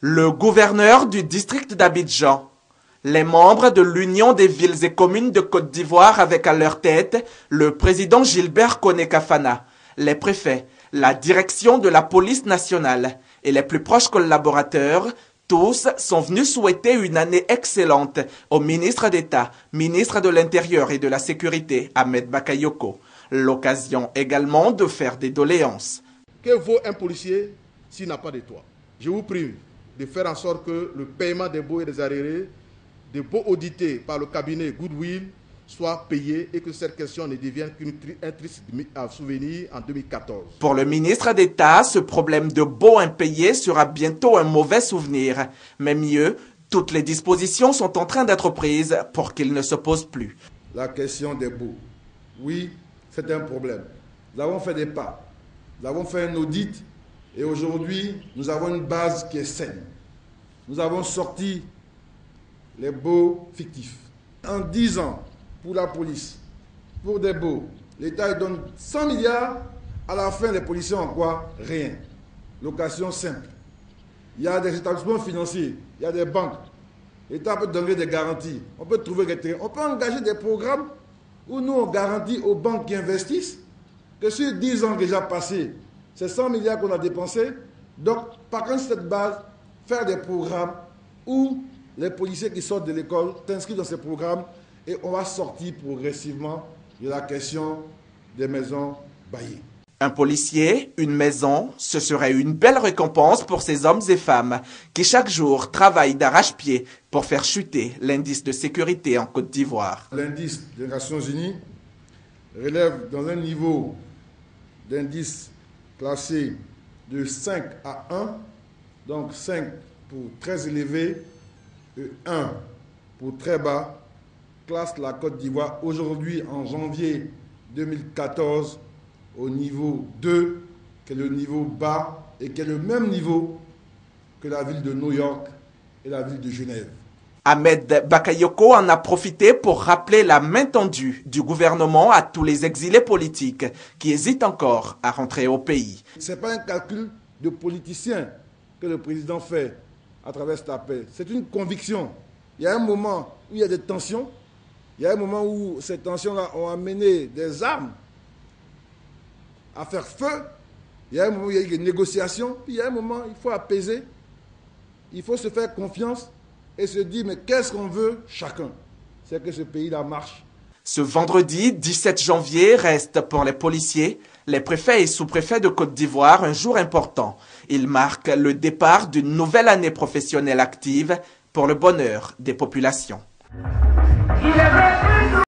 Le gouverneur du district d'Abidjan, les membres de l'Union des villes et communes de Côte d'Ivoire avec à leur tête le président Gilbert Kone Kafana, les préfets, la direction de la police nationale et les plus proches collaborateurs, tous sont venus souhaiter une année excellente au ministre d'État, ministre de l'Intérieur et de la Sécurité, Ahmed Bakayoko. L'occasion également de faire des doléances. Que vaut un policier s'il n'a pas de toit? Je vous prie de faire en sorte que le paiement des baux et des arriérés, des baux audités par le cabinet Goodwill, soit payé et que cette question ne devienne qu'un triste souvenir en 2014. Pour le ministre d'État, ce problème de baux impayés sera bientôt un mauvais souvenir. Mais mieux, toutes les dispositions sont en train d'être prises pour qu'il ne se pose plus. La question des baux. Oui, c'est un problème. Nous avons fait des pas. Nous avons fait un audit et aujourd'hui, nous avons une base qui est saine. Nous avons sorti les baux fictifs. En 10 ans, pour la police, pour des baux, l'État donne 100 milliards. À la fin, les policiers ont quoi Rien. Location simple. Il y a des établissements financiers, il y a des banques. L'État peut donner des garanties. On peut trouver des terrains. On peut engager des programmes où nous, on garantit aux banques qui investissent que sur 10 ans déjà passés, c'est 100 milliards qu'on a dépensés. Donc, par contre, cette base, faire des programmes où les policiers qui sortent de l'école t'inscrivent dans ces programmes et on va sortir progressivement de la question des maisons baillées. Un policier, une maison, ce serait une belle récompense pour ces hommes et femmes qui chaque jour travaillent d'arrache-pied pour faire chuter l'indice de sécurité en Côte d'Ivoire. L'indice des Nations Unies relève dans un niveau d'indice classé de 5 à 1, donc 5 pour très élevé et 1 pour très bas, classe la Côte d'Ivoire aujourd'hui en janvier 2014 au niveau 2, qui est le niveau bas et qui est le même niveau que la ville de New York et la ville de Genève. Ahmed Bakayoko en a profité pour rappeler la main tendue du gouvernement à tous les exilés politiques qui hésitent encore à rentrer au pays. Ce n'est pas un calcul de politicien que le président fait à travers cette paix. C'est une conviction. Il y a un moment où il y a des tensions. Il y a un moment où ces tensions-là ont amené des armes à faire feu. Il y a un moment où il y a eu des négociations. Puis il y a un moment, il faut apaiser. Il faut se faire confiance et se dire, mais qu'est-ce qu'on veut chacun? C'est que ce pays-là marche. Ce vendredi 17 janvier reste pour les policiers, les préfets et sous-préfets de Côte d'Ivoire un jour important. Il marque le départ d'une nouvelle année professionnelle active pour le bonheur des populations.